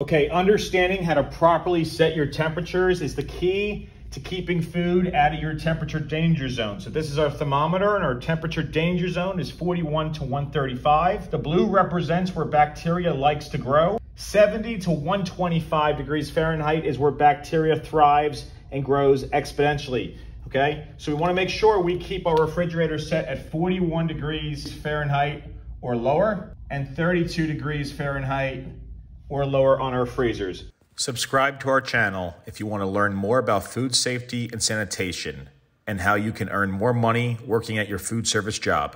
Okay, understanding how to properly set your temperatures is the key to keeping food out of your temperature danger zone. So this is our thermometer and our temperature danger zone is 41 to 135. The blue represents where bacteria likes to grow. 70 to 125 degrees Fahrenheit is where bacteria thrives and grows exponentially. Okay, so we wanna make sure we keep our refrigerator set at 41 degrees Fahrenheit or lower and 32 degrees Fahrenheit or lower on our freezers. Subscribe to our channel if you want to learn more about food safety and sanitation and how you can earn more money working at your food service job.